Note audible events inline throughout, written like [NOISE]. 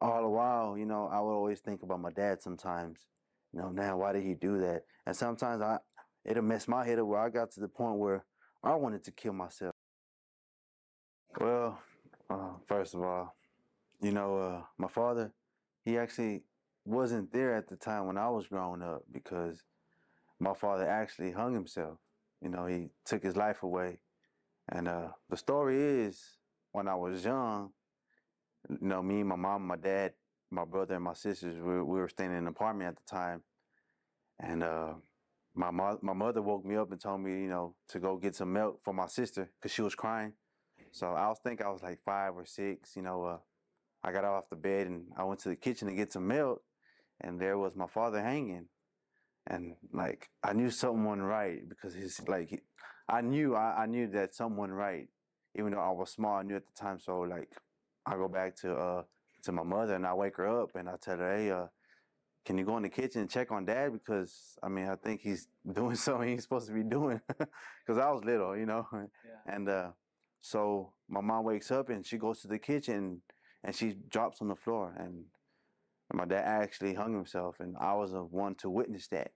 all the while, you know, I would always think about my dad sometimes. You know, man, why did he do that? And sometimes I it'll mess my head up where I got to the point where I wanted to kill myself. Well, uh, first of all, you know, uh, my father, he actually wasn't there at the time when I was growing up because my father actually hung himself. You know, he took his life away. And uh, the story is, when I was young, you know, me, my mom, my dad, my brother, and my sisters, we, we were staying in an apartment at the time. And uh, my, mo- my mother woke me up and told me, you know, to go get some milk for my sister because she was crying. So I was think I was like five or six, you know, uh, I got off the bed and I went to the kitchen to get some milk and there was my father hanging and like I knew someone right because he's like I knew I, I knew that someone right even though I was small I knew at the time so like I go back to uh to my mother and I wake her up and I tell her hey uh can you go in the kitchen and check on dad because I mean I think he's [LAUGHS] doing something he's supposed to be doing [LAUGHS] because I was little you know [LAUGHS] Yeah. and uh so my mom wakes up and she goes to the kitchen and she drops on the floor and my dad actually hung himself and I was the one to witness that.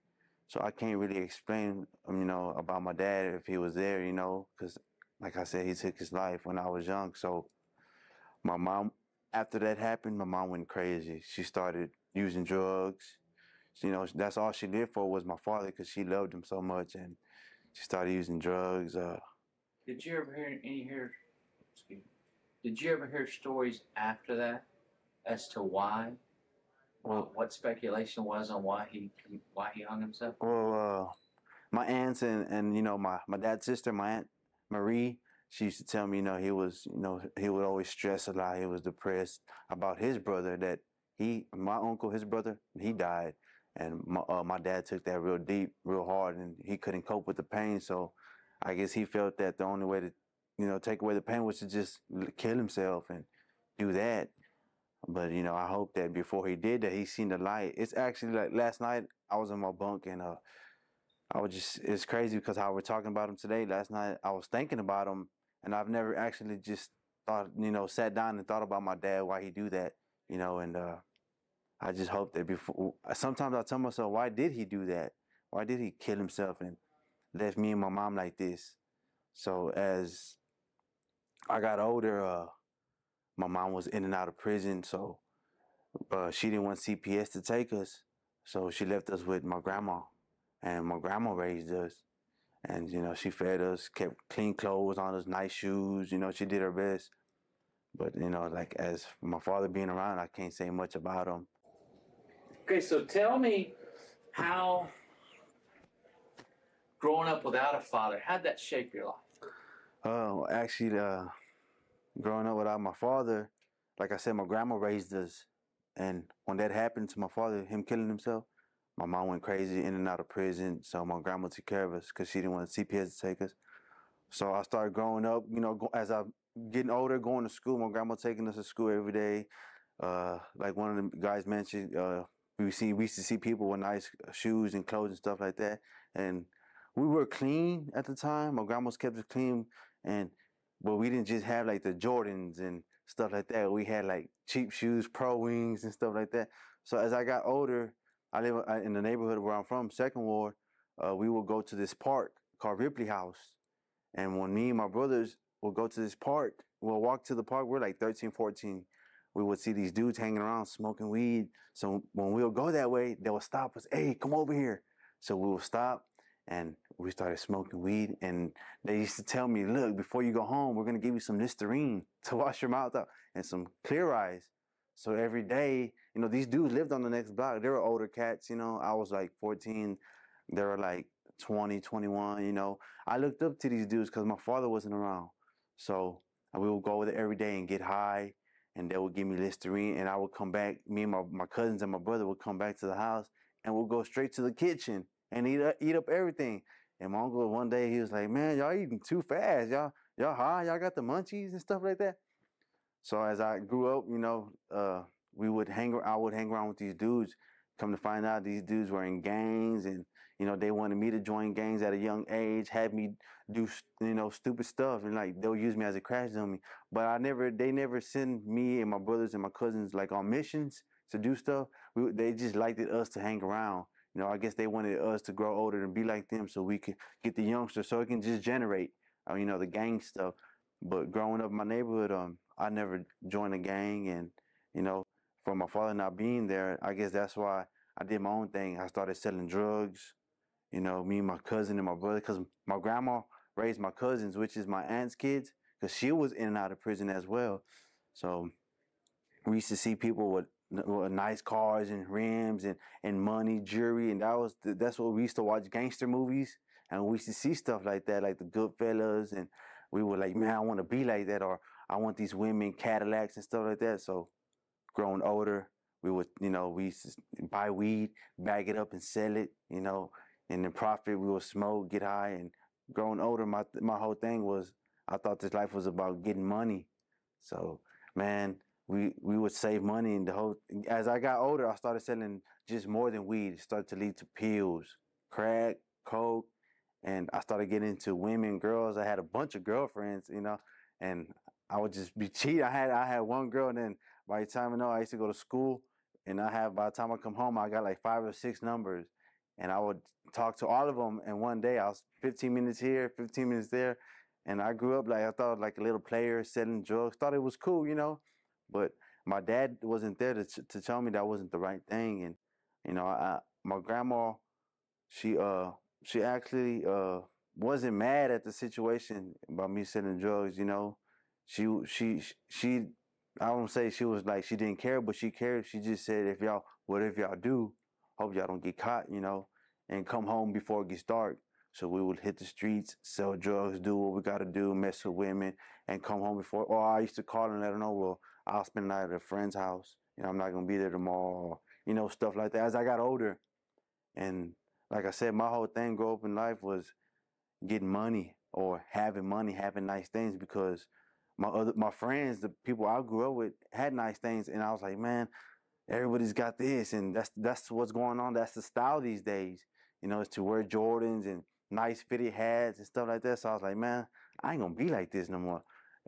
So I can't really explain, um, you know, about my dad if he was there, you know, because like I said, he took his life when I was young. So my mom, after that happened, my mom went crazy. She started using drugs. You know, that's all she lived for was my father because she loved him so much, and she started using drugs. Uh, Did you ever hear any hear? Excuse me. Did you ever hear stories after that as to why? well, what speculation was on why he why he hung himself? Well, uh, my aunts and, and you know my, my dad's sister, my aunt Marie, she used to tell me, you know, he was, you know, he would always stress a lot. He was depressed about his brother that he, my uncle, his brother, he died, and my uh, my dad took that real deep, real hard, and he couldn't cope with the pain. So, I guess he felt that the only way to, you know, take away the pain was to just kill himself and do that. But you know, I hope that before he did that, he seen the light. It's actually like last night I was in my bunk and uh, I was just it's crazy because how we're talking about him today. Last night I was thinking about him, and I've never actually just thought you know sat down and thought about my dad why he do that. You know, and uh, I just hope that before. Sometimes I tell myself, why did he do that? Why did he kill himself and left me and my mom like this? So as I got older, uh, my mom was in and out of prison, so uh, she didn't want CPS to take us, so she left us with my grandma, and my grandma raised us, and you know she fed us, kept clean clothes on us, nice shoes. You know she did her best, but you know like as my father being around, I can't say much about him. Okay, so tell me how growing up without a father, how'd that shape your life? Oh, actually, uh, growing up without my father, like I said, my grandma raised us, and when that happened to my father, him killing himself, my mom went crazy, in and out of prison. So my grandma took care of us because she didn't want CPS to take us. So I started growing up, you know, as I'm getting older, going to school. My grandma taking us to school every day. Uh, like one of the guys mentioned, uh, we see we used to see people with nice shoes and clothes and stuff like that, and we were clean at the time. My grandma's kept us clean, and but we didn't just have like the Jordans and stuff like that. We had like cheap shoes, Pro Wings and stuff like that. So as I got older, I live uh, in the neighborhood where I'm from, Second Ward. Uh, we would go to this park called Ripley House, and when me and my brothers would go to this park, we'll walk to the park. We're like 13, 14. We would see these dudes hanging around smoking weed. So when we would go that way, they would stop us. Hey, come over here. So we would stop and we started smoking weed. And they used to tell me, look, before you go home, we're going to give you some Listerine to [LAUGHS] wash your mouth out and some clear eyes. So every day, you know, these dudes lived on the next block. They were older cats, you know. I was like 14. They were like 20, 21, you know. I looked up to these dudes because my father wasn't around. So we would go there every day and get high. And they would give me Listerine. And I would come back, me and my, my cousins and my brother would come back to the house and we'll go straight to the kitchen and eat up, eat up everything. And my uncle one day he was like, "Man, y'all eating too fast. Y'all y'all high. Y'all got the munchies and stuff like that." So as I grew up, you know, uh, we would hang. I would hang around with these dudes, come to find out, these dudes were in gangs, and you know they wanted me to join gangs at a young age, had me do you know stupid stuff, and like they'll use me as a crash dummy. But I never, they never send me and my brothers and my cousins like on missions to do stuff. We, they just liked it us to hang around. You know, I guess they wanted us to grow older and be like them, so we could get the youngsters, so it can just generate, uh, you know, the gang stuff. But growing up in my neighborhood, um, I never joined a gang, and you know, from my father not being there, I guess that's why I did my own thing. I started selling drugs. You know, me and my cousin and my brother, because my grandma raised my cousins, which is my aunt's kids, because she was in and out of prison as well. So we used to see people with, with nice cars and rims and, and money, jewelry, and that was that's what we used to watch gangster movies, and we used to see stuff like that, like the Goodfellas, and we were like, man, I want to be like that, or I want these women Cadillacs and stuff like that. So growing older, we would, you know, we buy weed, bag it up and sell it, you know, and then profit, we would smoke, get high. And growing older, my my whole thing was I thought this life was about getting money. So, man, we we would save money and the whole as I got older, I started selling just more than weed. It started to lead to pills, crack, coke, and I started getting into women, girls. I had a bunch of girlfriends, you know, and I would just be cheating. I had I had one girl, and then by the time I know, I used to go to school, and I have by the time I come home, I got like five or six numbers, and I would talk to all of them. And one day, I was 15 minutes here, 15 minutes there, and I grew up like I thought like a little player selling drugs. Thought it was cool, you know, but my dad wasn't there to to tell me that wasn't the right thing. And you know, I, my grandma, she uh she actually uh wasn't mad at the situation about me selling drugs. You know, she she she I don't say she was like she didn't care, but she cared. She just said, if y'all, whatever y'all do, hope y'all don't get caught, you know, and come home before it gets dark. So we would hit the streets, sell drugs, do what we got to do, mess with women, and come home before. Or I used to call and let her know, well, I'll spend the night at a friend's house. You know, I'm not gonna be there tomorrow. Or, you know, stuff like that. As I got older, and like I said, my whole thing grow up in life was getting money or having money, having nice things because my other my friends, the people I grew up with, had nice things, and I was like, man, everybody's got this, and that's that's what's going on. That's the style these days. You know, is to wear Jordans and nice fitted hats and stuff like that. So I was like, man, I ain't gonna be like this no more.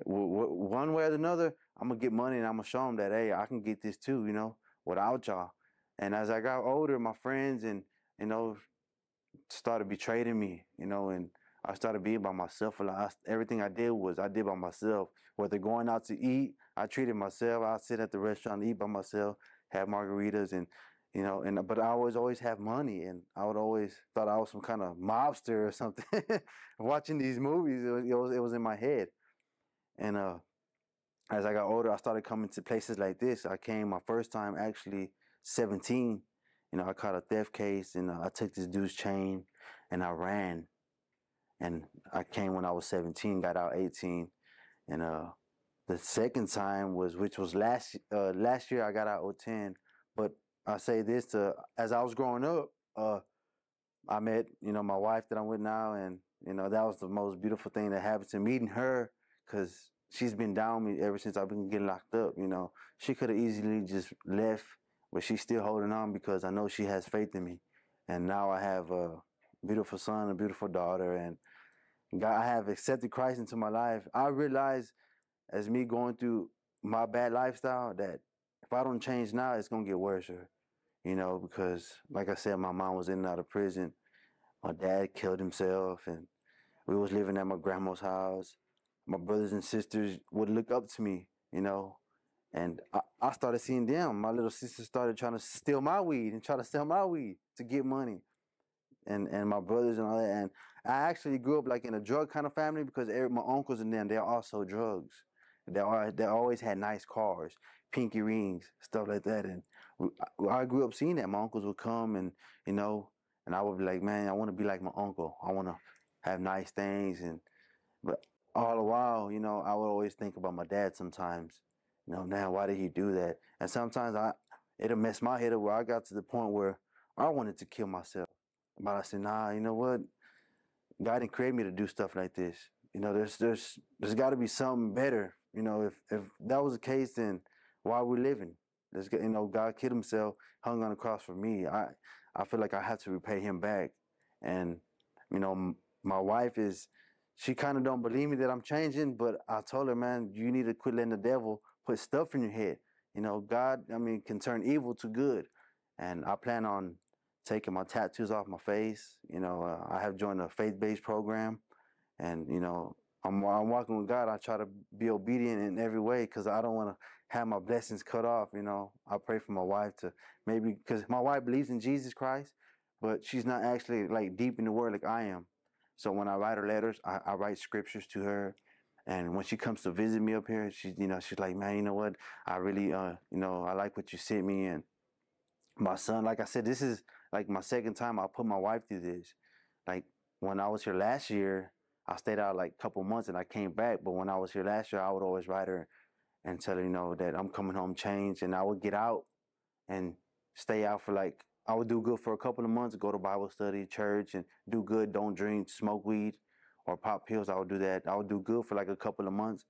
One way or another, I'm gonna get money and I'm gonna show them that hey, I can get this too. You know, without y'all. And as I got older, my friends and you know started betraying me. You know, and I started being by myself a lot. I, everything I did was I did by myself. Whether going out to eat, I treated myself. I sit at the restaurant, eat by myself, have margaritas, and you know, and but I always always have money, and I would always thought I was some kind of mobster or something. [LAUGHS] Watching these movies, it was, it was, it was in my head, and uh, as I got older, I started coming to places like this. I came my first time actually 17. You know, I caught a theft case, and uh, I took this dude's chain, and I ran and I came when I was 17, got out 18, and uh, the second time was which was last uh, last year I got out 10. But I say this to as I was growing up, uh, I met you know my wife that I'm with now, and you know that was the most beautiful thing that happened to me. meeting her because she's been down me ever since I've been getting locked up. You know she could have easily just left, but she's still holding on because I know she has faith in me, and now I have a beautiful son, a beautiful daughter, and God, I have accepted Christ into my life. I realize as me going through my bad lifestyle that if I don't change now, it's gonna get worse. You know, because like I said, my mom was in and out of prison. My dad killed himself, and we was living at my grandma's house. My brothers and sisters would look up to me, you know, and I, I started seeing them. My little sister started trying to steal my weed and try to sell my weed to get money and and my brothers and all that. And I actually grew up like in a drug kind of family because my uncles and them they're also drugs. They are they always had nice cars, pinky rings, stuff like that. And I grew up seeing that. My uncles would come and you know, and I would be like, man, I want to be like my uncle. I want to have nice things. And but all the while, you know, I would always think about my dad sometimes. You know, now why did he do that? And sometimes I it'll mess my head up where I got to the point where I wanted to kill myself. But I said, nah, you know what? God didn't create me to do stuff like this. You know, there's there's there's got to be something better. You know, if if that was the case, then why are we living? Let's you know, God killed himself, hung on the cross for me. I, I feel like I have to repay him back. And, you know, my wife is, she kind of don't believe me that I'm changing, but I told her, man, you need to quit letting the devil put stuff in your head. You know, God, I mean, can turn evil to good. And I plan on taking my tattoos off my face. You know, uh, I have joined a faith-based program, and you know, I'm I'm walking with God. I try to be obedient in every way because I don't want to have my blessings cut off. You know, I pray for my wife to maybe because my wife believes in Jesus Christ, but she's not actually like deep in the Word like I am. So when I write her letters, I, I write scriptures to her. And when she comes to visit me up here, she's you know, she's like, man, you know what? I really, uh, you know, I like what you sent me. And my son, like I said, this is like my second time I put my wife through this. Like when I was here last year, I stayed out like a couple months and I came back. But when I was here last year, I would always write her and tell her, you know, that I'm coming home changed. And I would get out and stay out for like, I would do good for a couple of months, go to Bible study, church, and do good, don't drink, smoke weed or pop pills. I would do that. I would do good for like a couple of months.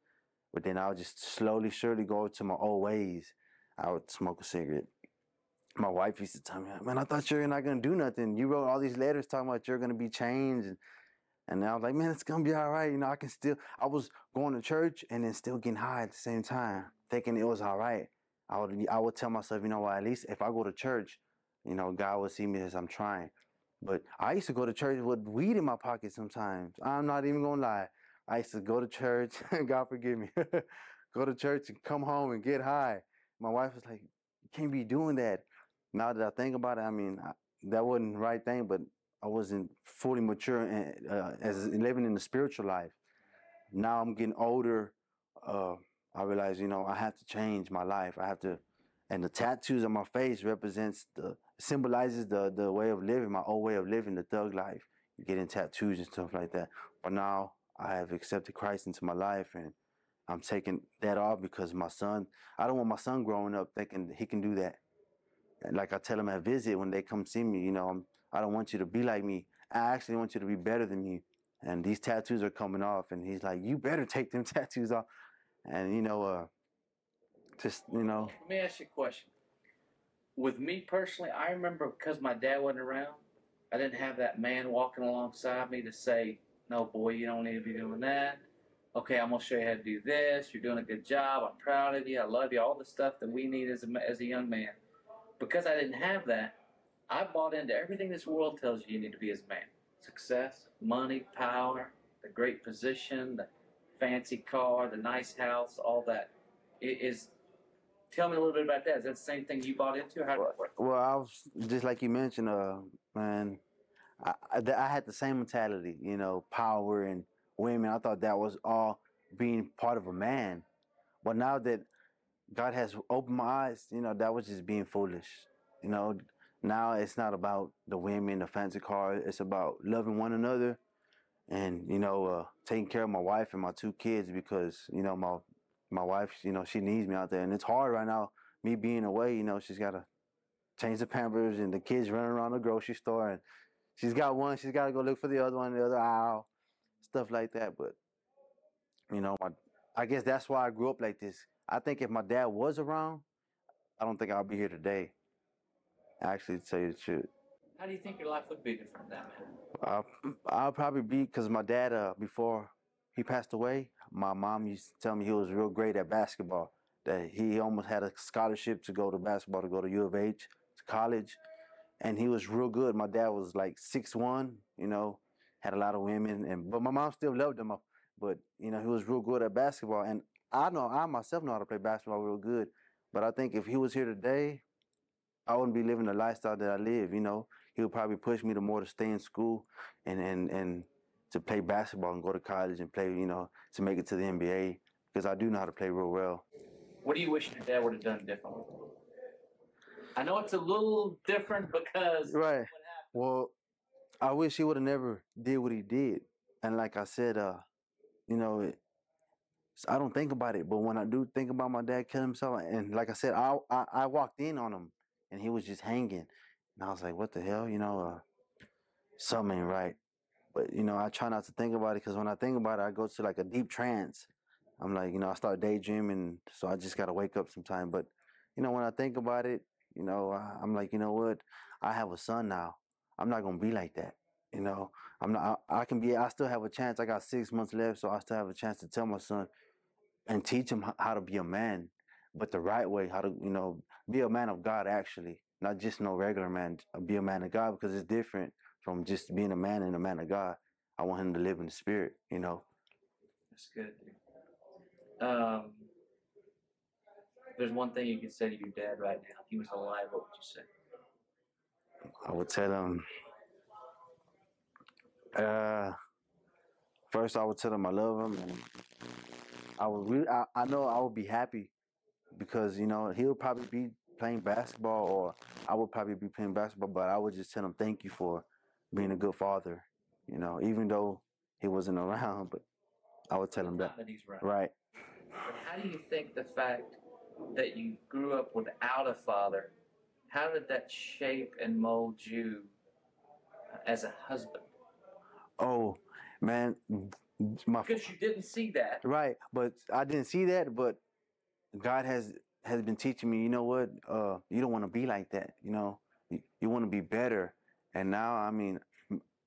But then I would just slowly, surely go to my old ways. I would smoke a cigarette. My wife used to tell me, man, I thought you were not going to do nothing. You wrote all these letters talking about you're going to be changed. And, and I was like, man, it's going to be all right. You know, I can still, I was going to church and then still getting high at the same time, thinking it was all right. I would, I would tell myself, you know what, at least if I go to church, you know, God will see me as I'm trying. But I used to go to church with weed in my pocket sometimes. I'm not even gonna lie. I used to go to church, [LAUGHS] God forgive me, [LAUGHS] go to church and come home and get high. My wife was like, you can't be doing that. Now that I think about it, I mean, I, that wasn't the right thing, but I wasn't fully mature and, uh, as living in the spiritual life. Now I'm getting older. Uh, I realize, you know, I have to change my life. I have to, and the tattoos on my face represents the symbolizes the the way of living, my old way of living, the thug life, getting tattoos and stuff like that. But now I have accepted Christ into my life, and I'm taking that off because my son. I don't want my son growing up thinking he can do that. Like I tell him at visit when they come see me, you know, I'm, I don't want you to be like me. I actually want you to be better than me. And these tattoos are coming off, and he's like, "You better take them [LAUGHS] tattoos off." And you know, uh, just you know, Let me ask you a question. With me personally, I remember because my dad wasn't around, I didn't have that man walking alongside me to say, "No, boy, you don't need to be doing that." Okay, I'm gonna show you how to do this. You're doing a good job. I'm proud of you. I love you. All the stuff that we need as a as a young man. Because I didn't have that, I bought into everything this world tells you you need to be as a man. Success, money, power, the great position, the fancy car, the nice house, all that. It is. Tell me a little bit about that. Is that the same thing you bought into, how work? Well, I was just like you mentioned, uh, man. I, I, I had the same mentality, you know, power and women. I thought that was all being part of a man. But now that God has opened my eyes, you know, that was just being foolish. You know, now it's not about the women, the fancy car. It's about loving one another, and you know, uh, taking care of my wife and my two kids because you know my my wife, you know, she needs me out there, and it's hard right now. Me being away, you know, she's got to change the pampers, and the kids running around the grocery store, and she's got one, she's got to go look for the other one, the other aisle, stuff like that. But you know, I guess that's why I grew up like this. I think if my dad was around, I don't think I'd be here today. Actually, to tell you the truth. How do you think your life would be different now, man? Uh, I'll probably be because my dad, uh, before he passed away, my mom used to tell me he was real great at basketball. That he almost had a scholarship to go to basketball, to go to U of H, to college, and he was real good. My dad was like six one, you know, had a lot of women, and but my mom still loved him. uh, But you know, he was real good at basketball, and I know I myself know how to play basketball real good. But I think if he was here today, I wouldn't be living the lifestyle that I live. You know, he would probably push me to more to stay in school and and and to play basketball and go to college and play. You know, to make it to the NBA because I do know how to play real well. What do you wish your dad would have done differently? I know it's a little different because Right. what happened. Well, I wish he would have never did what he did. And like I said, uh, you know, it, I don't think about it, but when I do think about my dad killing himself, and like I said, I, I I walked in on him and he was just hanging, and I was like, what the hell, you know, uh, something right. But you know, I try not to think about it because when I think about it, I go to like a deep trance. I'm like, you know, I start daydreaming, so I just gotta wake up sometime. But you know, when I think about it, you know, I'm like, you know what? I have a son now. I'm not gonna be like that. You know, I'm not. I, I can be. I still have a chance. I got six months left, so I still have a chance to tell my son and teach him how to be a man, but the right way. How to, you know, be a man of God. Actually, not just no regular man. uh, Be a man of God because it's different from just being a man and a man of God. I want him to live in the spirit. You know. That's good. Um, there's one thing you could say to your dad right now. If he was alive, what would you say? I would tell him. Uh, first I would tell him I love him, and I would. Really, I, I know I would be happy because you know he'll probably be playing basketball, or I would probably be playing basketball. But I would just tell him thank you for being a good father. You know, even though he wasn't [LAUGHS] around, but I would tell him that. That he's right. Right. But how do you think the fact that you grew up without a father, how did that shape and mold you as a husband? Oh, man, my Because you didn't see that. Right, but I didn't see that. But God has has been teaching me. You know what? Uh, you don't want to be like that. You know, you, you want to be better. And now, I mean,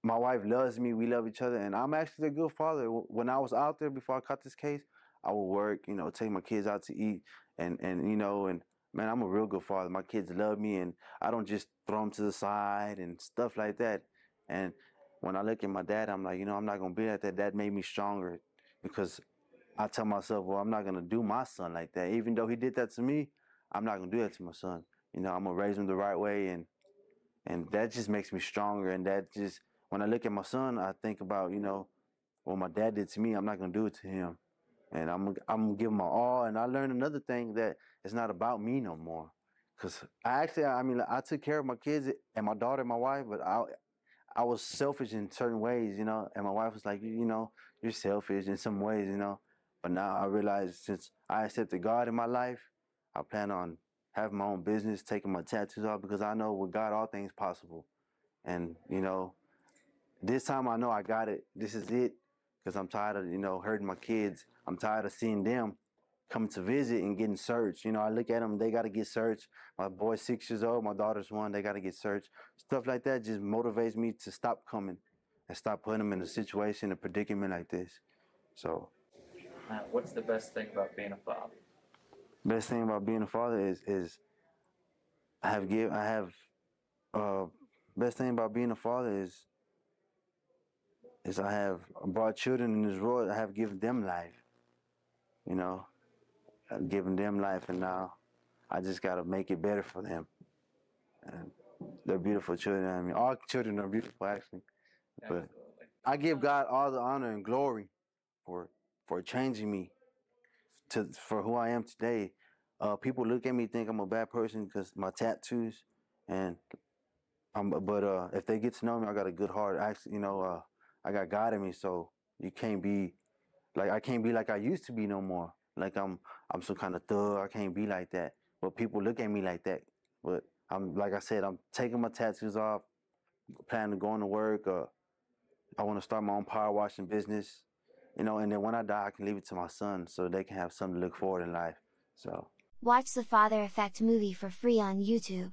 my wife loves me. We love each other, and I'm actually a good father. When I was out there before I caught this case, I would work. You know, take my kids out to eat, and and you know, and man, I'm a real good father. My kids love me, and I don't just throw them to the side and stuff like that. And when I look at my dad, I'm like, you know, I'm not gonna be like that. That made me stronger because I tell myself, well, I'm not gonna do my son like that. Even though he did that to me, I'm not gonna do that to my son. You know, I'm gonna raise him the right way, and and that just makes me stronger. And that just when I look at my son, I think about you know what my dad did to me. I'm not gonna do it to him, and I'm I'm gonna give him my all. And I learned another thing that it's not about me no more. Cause I actually, I mean, I took care of my kids and my daughter, and my wife, but I I was selfish in certain ways, you know. And my wife was like, you, know, you're selfish in some ways, you know. But now I realize since I accepted God in my life, I plan on having my own business, taking my tattoos off because I know with God all things possible. And you know, this time I know I got it. This is it because I'm tired of you know hurting my kids. I'm tired of seeing them coming to visit and getting searched. You know, I look at them; they got to get searched. My boy's six years old. My daughter's one. They got to get searched. Stuff like that just motivates me to stop coming and stop putting them in a situation, a predicament like this. So, what's the best thing about being a father? best thing about being a father is is I have give I have uh best thing about being a father is is I have brought children in this world. I have given them life. You know, Given them life, and now I just gotta make it better for them. And they're beautiful children. I mean, all children are beautiful, actually. But I give God all the honor and glory for for changing me to for who I am today. Uh, people look at me think I'm a bad person because my tattoos, and um, but uh, if they get to know me, I got a good heart. Actually, you know, uh, I got God in me, so you can't be like I can't be like I used to be no more. Like I'm I'm some kind of thug. I can't be like that. But people look at me like that. But I'm like I said, I'm taking my tattoos off, planning to going to work. Uh, I want to start my own power washing business, you know. And then when I die, I can leave it to my son so they can have something to look forward in life. So. Watch the Father Effect movie for free on YouTube.